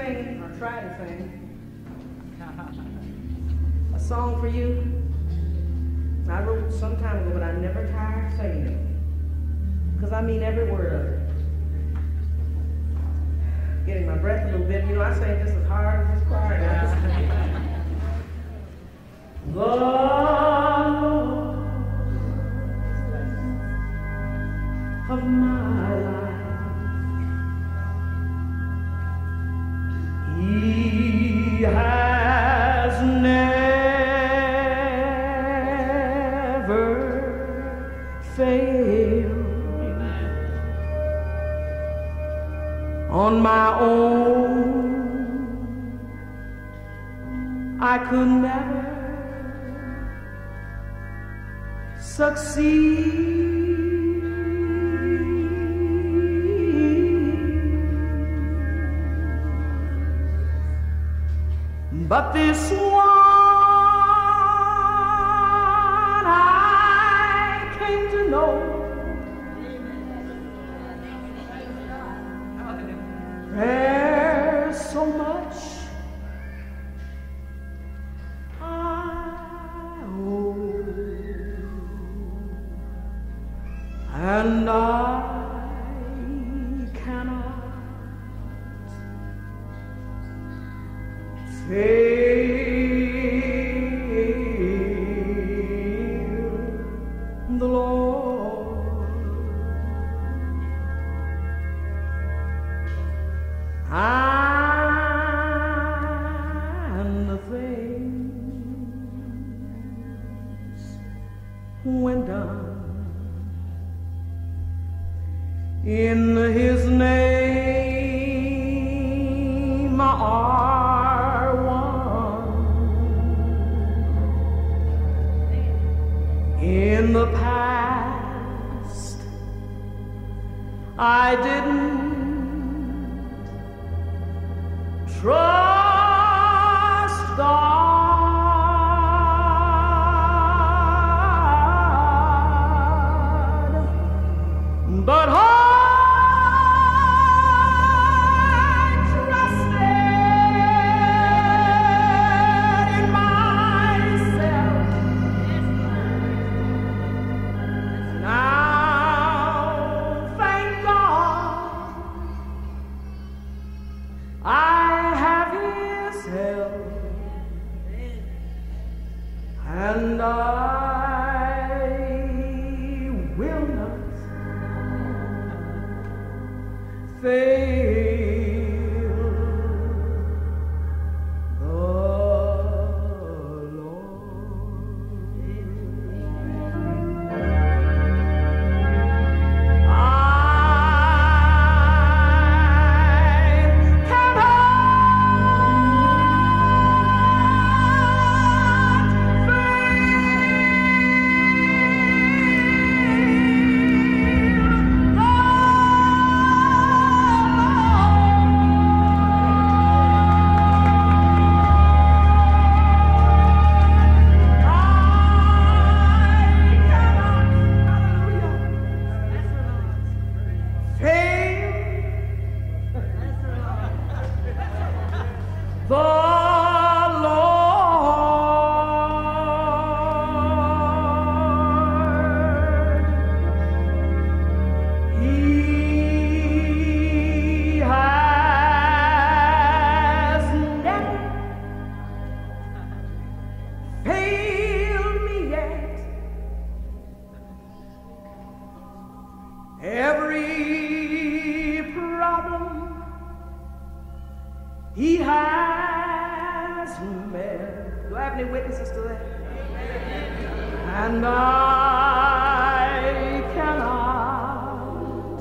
sing, or try to sing, a song for you. I wrote some time ago, but I never tired saying it. Because I mean every word of it. Getting my breath a little bit. You know, I say this as hard as this choir the Lord of my life. On my own, I could never succeed. But this and I cannot fail the Lord. And the things went done in His name are one. In the past, I didn't trust fail he has met. Do I have any witnesses to that? And I cannot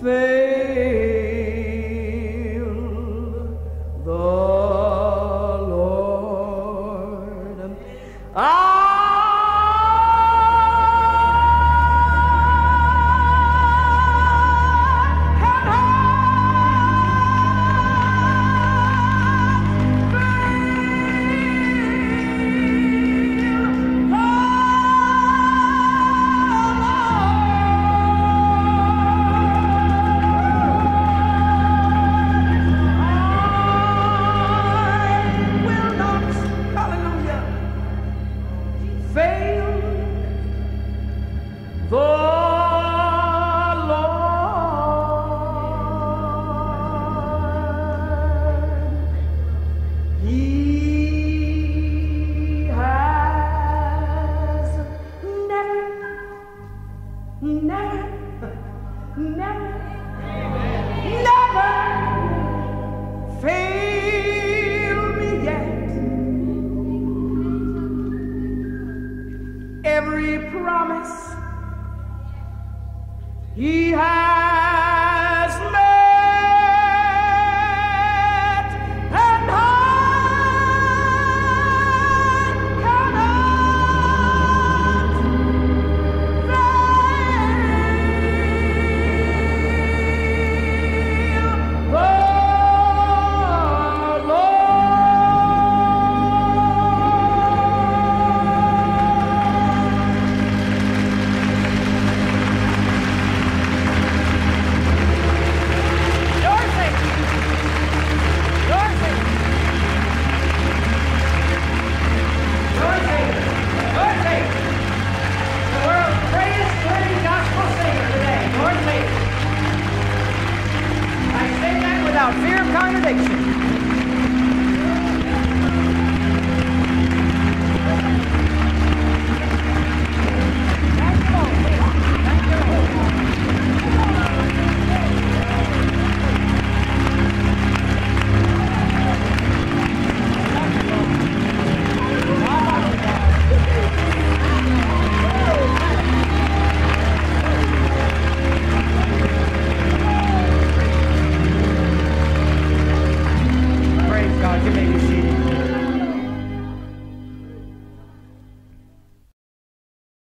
fail promise he has. Congregation.